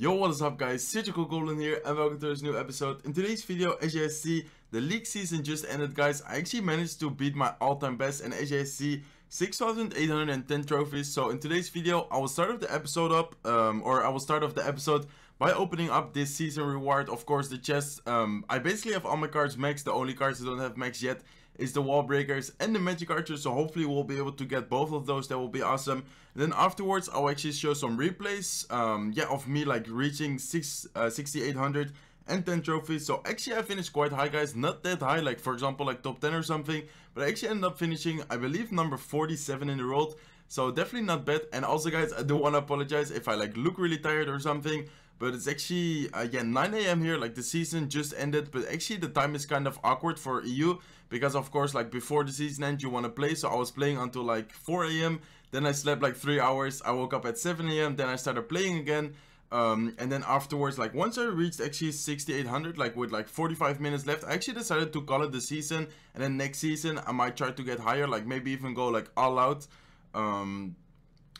Yo, what is up guys, Surgical Goblin here and welcome to this new episode. In today's video, as you see, the league season just ended guys. I actually managed to beat my all-time best and as you see, 6,810 trophies. So in today's video, I will start off the episode up, um, or I will start off the episode by opening up this season reward. Of course, the chest, um, I basically have all my cards max. The only cards I don't have max yet is the wall breakers and the magic archers. So hopefully we'll be able to get both of those. That will be awesome. And then afterwards, I'll actually show some replays, um, yeah, of me like reaching six, uh, 6,800 and 10 trophies. So actually I finished quite high guys, not that high, like for example like top 10 or something, but I actually ended up finishing, I believe number 47 in the world. So definitely not bad. And also guys, I do want to apologize if I like look really tired or something. But it's actually, again, 9 a.m. here, like the season just ended. But actually the time is kind of awkward for EU. Because of course, like before the season end you want to play. So I was playing until like 4 a.m. Then I slept like 3 hours. I woke up at 7 a.m. Then I started playing again. Um, and then afterwards, like once I reached actually 6800, like with like 45 minutes left, I actually decided to call it the season. And then next season, I might try to get higher, like maybe even go like all out. Um,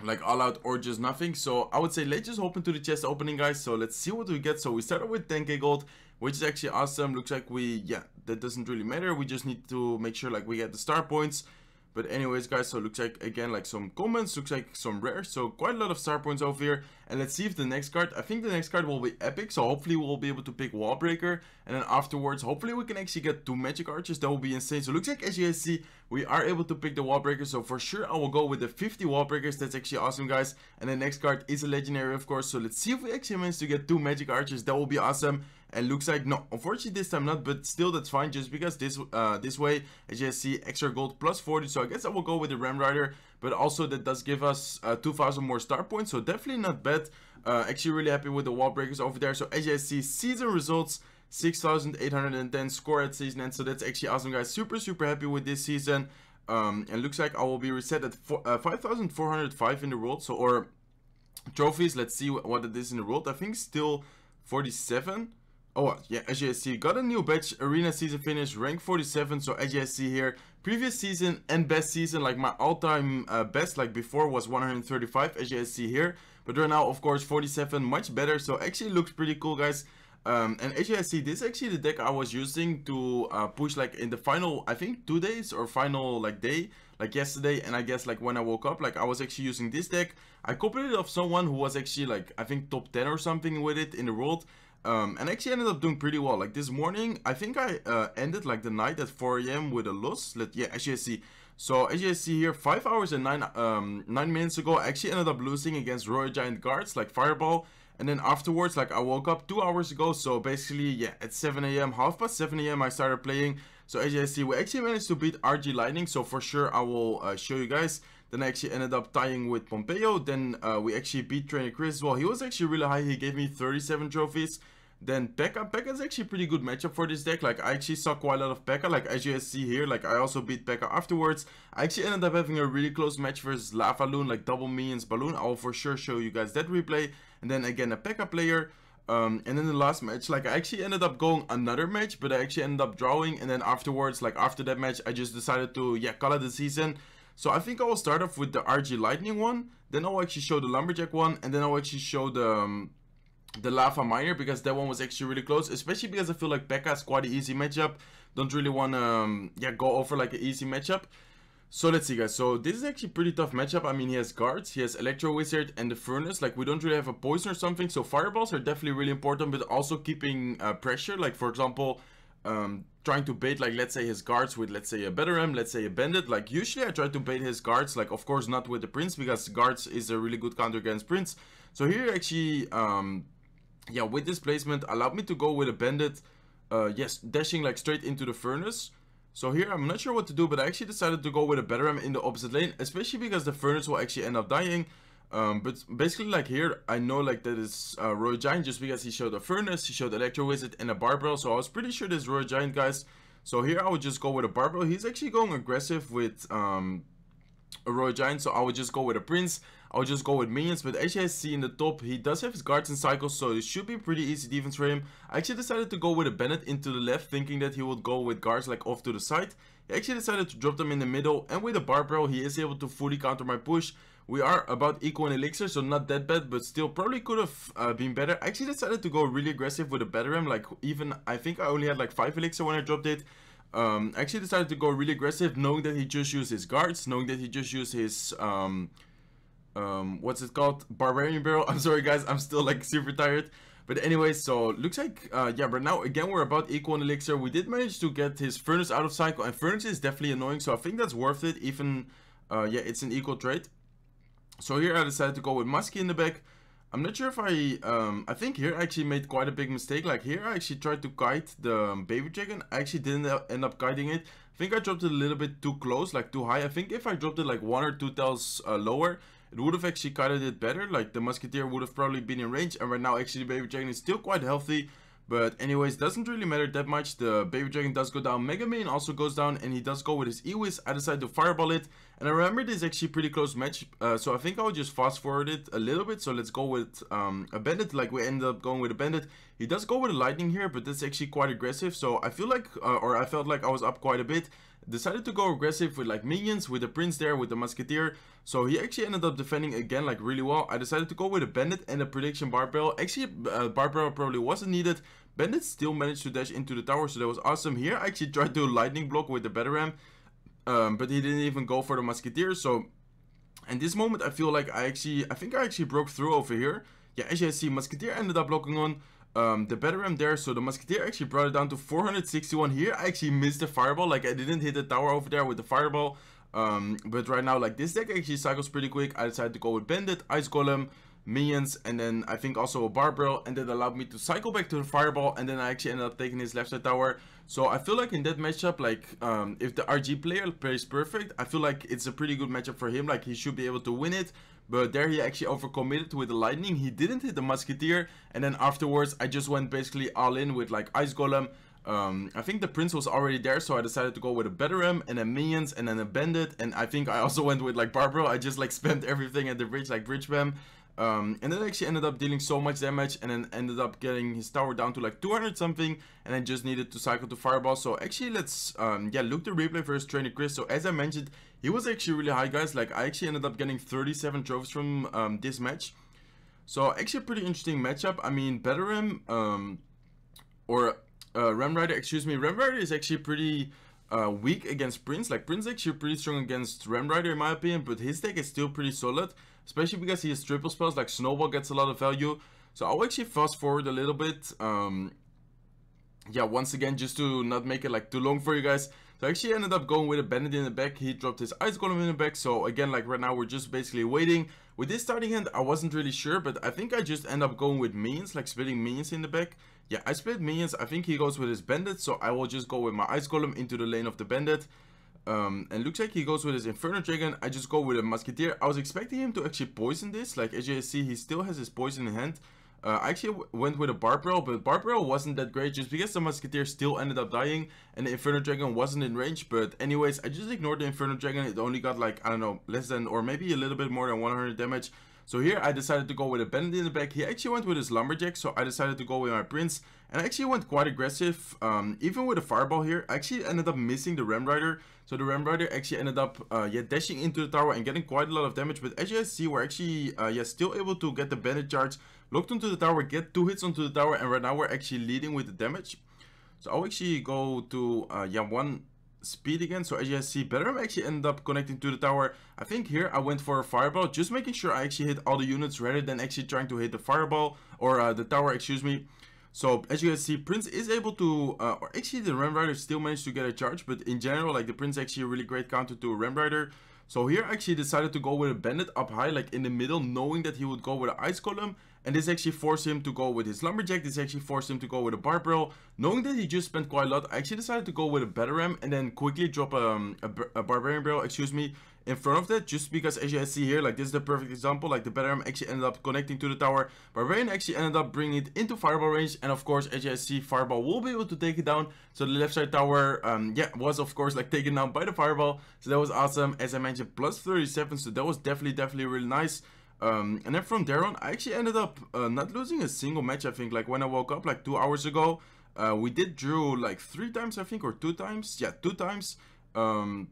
like all out or just nothing. So i would say let's just hop into the chest opening guys. So let's see what we get. So we started with 10k gold which is actually awesome. Looks like we yeah that doesn't really matter. We just need to make sure like we get the star points but anyways guys so looks like again like some commons looks like some rare. So quite a lot of star points over here. And let's see if the next card i think the next card will be epic. So hopefully we'll be able to pick wall breaker and then afterwards hopefully we can actually get two magic archers. That will be insane. So looks like as you guys see we are able to pick the wall breaker so for sure i will go with the 50 wall breakers that's actually awesome guys. And the next card is a legendary of course. So let's see if we actually manage to get two magic archers. That will be awesome and looks like no unfortunately this time not but still that's fine just because this uh this way as you see extra gold plus 40 so i guess i will go with the ram rider but also that does give us uh 2000 more star points so definitely not bad. Uh actually really happy with the wall breakers over there so as you see season results 6810 score at season end so that's actually awesome guys. Super super happy with this season. Um and looks like i will be reset at four, uh, 5405 in the world so or trophies let's see what it is in the world. I think still 47 Oh, yeah, as you see, got a new badge, arena season finish, rank 47, so as you see here, previous season and best season, like my all-time uh, best, like before was 135, as you see here, but right now, of course, 47, much better, so actually looks pretty cool, guys. Um, and as you see, this is actually the deck I was using to uh, push like in the final, I think two days or final like day, like yesterday. And I guess like when I woke up, like I was actually using this deck. I copied it off someone who was actually like, I think top 10 or something with it in the world. Um, and actually ended up doing pretty well. Like this morning, I think I uh, ended like the night at 4 a.m. with a loss. Let yeah, as you see. So as you see here, five hours and nine um nine minutes ago, I actually ended up losing against Royal Giant guards like Fireball. And then afterwards, like I woke up two hours ago. So basically, yeah, at 7 a.m., half past 7 a.m., I started playing. So as you see, we actually managed to beat RG Lightning. So for sure, I will uh, show you guys. Then I actually ended up tying with Pompeo. Then uh, we actually beat Trainer Chris as well. He was actually really high. He gave me 37 trophies. Then Pekka, is actually pretty good matchup for this deck. Like I actually saw quite a lot of Pekka. Like as you guys see here, like I also beat Pekka afterwards. I actually ended up having a really close match versus Lava Loon, like double minions balloon. I will for sure show you guys that replay. And then again a Pekka player. Um, and then the last match, like I actually ended up going another match, but I actually ended up drawing. And then afterwards, like after that match, I just decided to yeah call it the season. So I think I will start off with the RG Lightning one. Then I'll actually show the Lumberjack one, and then I'll actually show the um, the Lava Miner because that one was actually really close, especially because I feel like Pekka is quite an easy matchup. Don't really want to um, yeah go over like an easy matchup. So let's see guys, so this is actually pretty tough matchup. I mean he has guards, he has Electro Wizard and the Furnace. Like we don't really have a poison or something, so fireballs are definitely really important, but also keeping uh, pressure. Like for example, um, trying to bait like let's say his guards with let's say a Battle let's say a Bandit. Like usually I try to bait his guards, like of course not with the Prince because guards is a really good counter against Prince. So here actually um, yeah, with this placement, allowed me to go with a bandit. Uh, yes, dashing like straight into the furnace. So here, I'm not sure what to do, but I actually decided to go with a Battle in the opposite lane, especially because the furnace will actually end up dying. Um, but basically, like here, I know like that is uh, Royal Giant just because he showed a furnace, he showed Electro Wizard and a Barbell. So I was pretty sure this Royal Giant, guys. So here, I would just go with a Barbell. He's actually going aggressive with um, a Royal Giant, so I would just go with a Prince. I would just go with minions, but as you guys see in the top, he does have his guards and cycles, so it should be pretty easy defense for him. I actually decided to go with a Bandit into the left, thinking that he would go with guards like off to the side. He actually decided to drop them in the middle, and with a Barbell, he is able to fully counter my push, We are about equal in elixir, so not that bad, but still probably could have uh, been better. I actually decided to go really aggressive with a better Battle Ram, like even, I think I only had like 5 elixir when I dropped it. Um, I actually decided to go really aggressive, knowing that he just used his guards, knowing that he just used his, um, um, what's it called? Barbarian Barrel. I'm sorry guys, I'm still like super tired. But anyway, so looks like, uh, yeah, but now again, we're about equal in Elixir. We did manage to get his Furnace out of cycle, and Furnace is definitely annoying, so I think that's worth it, even, uh, yeah, it's an equal trade. So here I decided to go with Muskie in the back. I'm not sure if I, um, I think here I actually made quite a big mistake. Like here I actually tried to guide the um, Baby Dragon. I actually didn't end up guiding it. I think I dropped it a little bit too close, like too high. I think if I dropped it like one or two tails uh, lower, it would have actually guided it better. Like the Musketeer would have probably been in range. And right now actually the Baby Dragon is still quite healthy. But anyways, doesn't really matter that much. The Baby Dragon does go down. Mega Man also goes down and he does go with his E-Wiz. I decided to Fireball it. And I remember this is actually pretty close match. Uh, so I think I'll just fast forward it a little bit. So let's go with um, a Bandit like we ended up going with a Bandit. He does go with a Lightning here, but that's actually quite aggressive. So I feel like, uh, or I felt like I was up quite a bit. Decided to go aggressive with like minions, with the Prince there, with the Musketeer. So he actually ended up defending again like really well. I decided to go with a Bandit and a Prediction Barbell. Actually, uh, Barbell probably wasn't needed. Bandit still managed to dash into the tower, so that was awesome. Here I actually tried to lightning block with the Battle Ram, um, but he didn't even go for the Musketeer. So, in this moment, I feel like I actually, I think I actually broke through over here. Yeah, as you see, Musketeer ended up blocking on um, the Battle Ram there. So the Musketeer actually brought it down to 461 here. I actually missed the Fireball, like I didn't hit the tower over there with the Fireball. Um, but right now, like this deck actually cycles pretty quick. I decided to go with Bandit, Ice Golem, minions and then I think also a barbell and that allowed me to cycle back to the fireball and then I actually ended up taking his left side tower so I feel like in that matchup like um, if the RG player plays perfect I feel like it's a pretty good matchup for him like he should be able to win it but there he actually overcommitted with the lightning he didn't hit the musketeer and then afterwards I just went basically all in with like ice golem um, I think the prince was already there, so I decided to go with a Battle Ram and then minions and then a bandit. And I think I also went with like Barbaro. I just like spent everything at the bridge, like bridge bam. Um, and then actually ended up dealing so much damage and then ended up getting his tower down to like 200 something and then just needed to cycle to fireball. So actually let's um, yeah look the replay versus Trainer Chris. So as I mentioned, he was actually really high guys. Like I actually ended up getting 37 trophies from um, this match. So actually a pretty interesting matchup. I mean Battle Ram um, or uh, Ram Rider, excuse me, Ram Rider is actually pretty uh, weak against Prince. Like Prince actually pretty strong against Ram Rider in my opinion, but his deck is still pretty solid. Especially because he has triple spells, like Snowball gets a lot of value. So I'll actually fast forward a little bit. Um, yeah, once again, just to not make it like too long for you guys. So I actually ended up going with a Bandit in the back. He dropped his Ice Golem in the back. So again, like right now, we're just basically waiting. With this starting hand, I wasn't really sure, but I think I just end up going with minions, like splitting minions in the back. Yeah, I split minions. I think he goes with his Bandit, so I will just go with my Ice Golem into the lane of the Bandit. Um, and looks like he goes with his Inferno Dragon. I just go with a Musketeer. I was expecting him to actually poison this. Like, as you see, he still has his poison in hand. Uh, I actually went with a Barbell, but Barbell wasn't that great just because the Musketeer still ended up dying and the Inferno Dragon wasn't in range. But anyways, I just ignored the Inferno Dragon. It only got like, I don't know, less than or maybe a little bit more than 100 damage. So here I decided to go with a bandit in the back. He actually went with his lumberjack, so I decided to go with my prince. And I actually went quite aggressive, um, even with a fireball here. I actually ended up missing the ram rider. So the ram rider actually ended up uh, yeah, dashing into the tower and getting quite a lot of damage. But as you guys see, we're actually uh, yeah, still able to get the bandit charge. Locked onto the tower, get two hits onto the tower. And right now we're actually leading with the damage. So I'll actually go to uh, yeah, one speed again. So as you see, Battle Ram actually end up connecting to the tower. I think here I went for a fireball, just making sure I actually hit all the units rather than actually trying to hit the fireball or uh, the tower, excuse me. So as you guys see, Prince is able to, uh, or actually the Ram Rider still managed to get a charge, but in general, like the Prince actually a really great counter to a Ram Rider. So here I actually decided to go with a Bandit up high, like in the middle, knowing that he would go with an Ice Golem. And this actually forced him to go with his Lumberjack. This actually forced him to go with a Barbell. Knowing that he just spent quite a lot, I actually decided to go with a Battle Ram and then quickly drop um, a, a Barbarian Barrel, excuse me, in front of that. Just because as you guys see here, like this is the perfect example. Like the Battle Ram actually ended up connecting to the tower. Barbarian actually ended up bringing it into Fireball range. And of course, as you guys see, Fireball will be able to take it down. So the left side tower, um, yeah, was of course like taken down by the Fireball. So that was awesome. As I mentioned, plus 37. So that was definitely, definitely really nice. Um, and then from there on, I actually ended up uh, not losing a single match, I think. Like when I woke up like two hours ago, uh, we did drew like three times, I think, or two times. Yeah, two times. Um,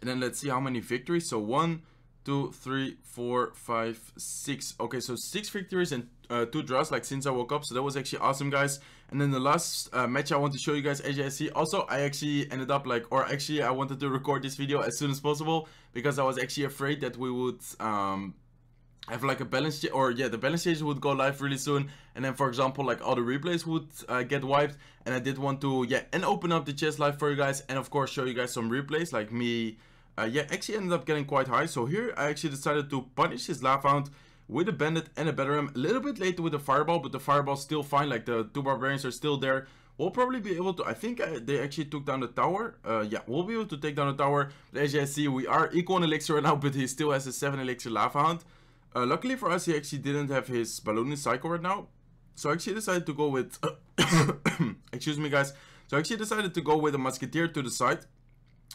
and then let's see how many victories. So one, two, three, four, five, six. Okay, so six victories and uh, two draws, like since I woke up. So that was actually awesome, guys. And then the last uh, match I want to show you guys, AJSC. Also, I actually ended up like, or actually I wanted to record this video as soon as possible because I was actually afraid that we would um, have like a balance or yeah the balance change would go live really soon and then for example like all the replays would uh, get wiped and i did want to yeah and open up the chest live for you guys and of course show you guys some replays like me uh, yeah, actually ended up getting quite high. So here I actually decided to punish his Lava Hound with a Bandit and a Battle Ram. A little bit later with the Fireball, but the Fireball's still fine. Like the two Barbarians are still there. We'll probably be able to, I think uh, they actually took down the tower. Uh, yeah, we'll be able to take down the tower. But as you see, we are equal in elixir right now, but he still has a 7 elixir Lava Hound. Uh, luckily for us, he actually didn't have his balloon in cycle right now. So I actually decided to go with, excuse me guys. So I actually decided to go with a Musketeer to the side.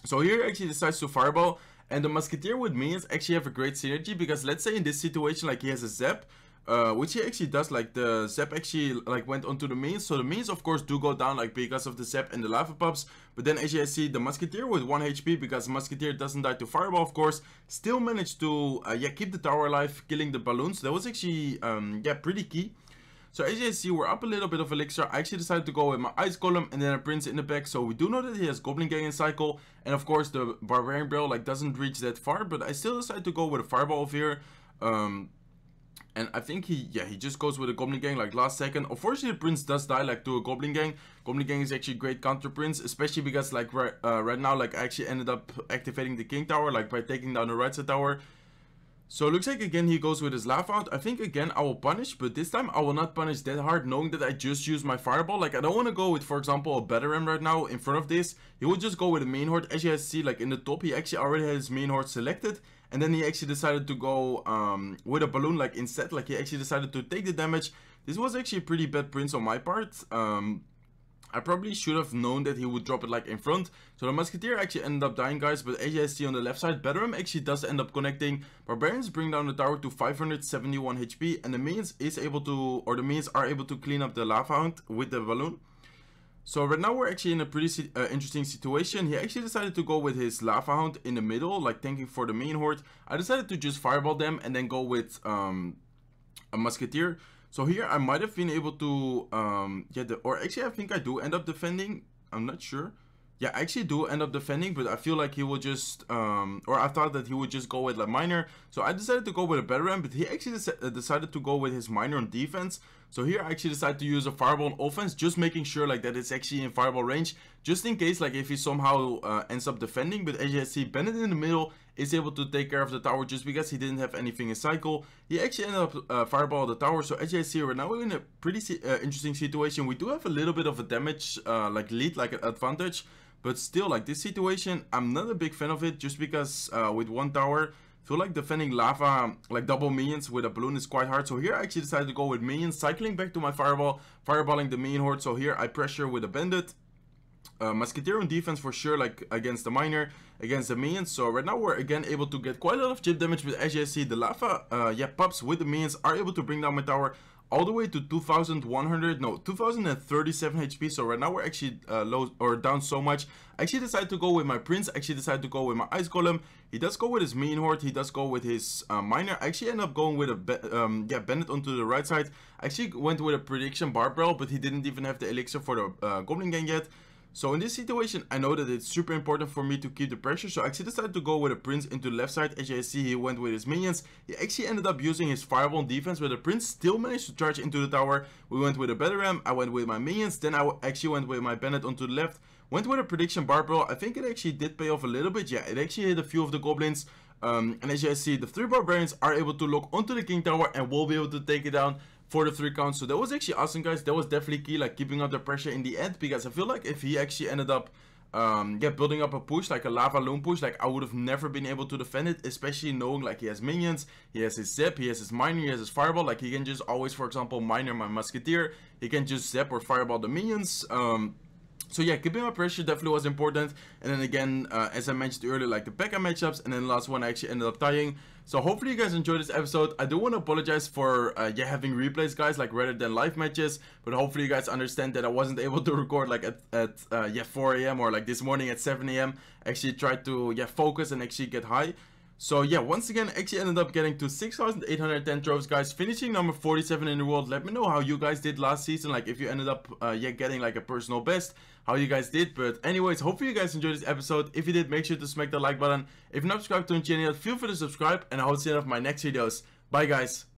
So here actually decides to fireball and the musketeer with minions actually have a great synergy because let's say in this situation like he has a zap uh, which he actually does like the zap actually like went onto the minions so the minions of course do go down like because of the zap and the lava pups but then as you see the musketeer with 1 HP because musketeer doesn't die to fireball of course still managed to uh, yeah keep the tower alive killing the balloons that was actually um, yeah pretty key so as you see, we're up a little bit of Elixir. I actually decided to go with my Ice Golem and then a Prince in the back. So we do know that he has Goblin Gang in cycle. And of course, the Barbarian Barrel like doesn't reach that far. But I still decided to go with a Fireball over here. Um, and I think he, yeah, he just goes with a Goblin Gang like last second. Unfortunately, Prince does die like to a Goblin Gang. Goblin Gang is actually great counter Prince, especially because like right, uh, right now, like I actually ended up activating the King Tower, like by taking down the right side tower. So it looks like again he goes with his Lava Hound. I think again I will punish, but this time I will not punish that hard knowing that I just used my Fireball. Like I don't want to go with, for example, a Battle Ram right now in front of this. He will just go with a main horde. As you guys see, like in the top, he actually already had his main horde selected. And then he actually decided to go um, with a balloon like instead. Like he actually decided to take the damage. This was actually a pretty bad prince on my part. Um, I probably should have known that he would drop it like in front. So the Musketeer actually ended up dying guys. But as you see on the left side, Battle Ram actually does end up connecting. Barbarians bring down the tower to 571 HP. And the minions is able to, or the minions are able to clean up the Lava Hound with the balloon. So right now we're actually in a pretty uh, interesting situation. He actually decided to go with his Lava Hound in the middle, like tanking for the main horde. I decided to just fireball them and then go with um, a Musketeer. So here I might have been able to, um, yeah, the, or actually I think I do end up defending. I'm not sure. Yeah, I actually do end up defending, but I feel like he will just, um, or I thought that he would just go with like miner. So I decided to go with a Battle Ram, but he actually uh, decided to go with his miner on defense. So here I actually decided to use a fireball offense, just making sure like that it's actually in fireball range, just in case like if he somehow uh, ends up defending. But as you see, Bandit in the middle is able to take care of the tower just because he didn't have anything in cycle. He actually ended up uh, fireball the tower. So as you see, we're now in a pretty uh, interesting situation. We do have a little bit of a damage uh, like lead, like an advantage. But still, like this situation, I'm not a big fan of it just because uh, with one tower, feel like defending lava, like double minions with a balloon is quite hard. So here I actually decided to go with minions, cycling back to my fireball, fireballing the minion horde. So here I pressure with a bandit. Uh, Musketeer on defense for sure, like against the miner, against the minions. So right now we're again able to get quite a lot of chip damage. But as you see, the lava, uh, yeah, pups with the minions are able to bring down my tower all the way to 2100 no 2037 hp so right now we're actually uh, low or down so much. I actually decided to go with my prince. I actually decided to go with my ice golem. He does go with his main horde. He does go with his uh, miner. I actually end up going with a um, yeah bandit onto the right side. I actually went with a prediction barbell but he didn't even have the elixir for the uh, goblin gang yet so in this situation, I know that it's super important for me to keep the pressure, so I actually decided to go with a Prince into the left side. As you see, he went with his minions. He actually ended up using his Fireball defense, but the Prince still managed to charge into the tower. We went with a Battle Ram, I went with my minions, then I actually went with my Bandit onto the left. Went with a Prediction Barbell, I think it actually did pay off a little bit. Yeah, it actually hit a few of the Goblins. Um, and as you see, the three Barbarians are able to lock onto the King Tower and will be able to take it down for the three counts. So that was actually awesome, guys. That was definitely key, like keeping up the pressure in the end, because I feel like if he actually ended up um, yeah, building up a push, like a lava loon push, like I would have never been able to defend it, especially knowing like he has minions, he has his zip, he has his miner, he has his fireball, like he can just always, for example, miner my musketeer, he can just zip or fireball the minions, um, so yeah, keeping up pressure definitely was important. And then again, uh, as I mentioned earlier, like the Pekka matchups, and then the last one I actually ended up tying. So hopefully you guys enjoyed this episode. I do want to apologize for uh, yeah having replays, guys, like rather than live matches. But hopefully you guys understand that I wasn't able to record like at, at uh, yeah 4 a.m. or like this morning at 7 a.m. Actually tried to yeah focus and actually get high. So yeah, once again, actually ended up getting to 6,810 trophies, guys, finishing number 47 in the world. Let me know how you guys did last season, like if you ended up, uh, yeah, getting like a personal best, how you guys did. But anyways, hopefully you guys enjoyed this episode. If you did, make sure to smack the like button. If you're not subscribed to the channel, feel free to subscribe, and I will see you in my next videos. Bye, guys.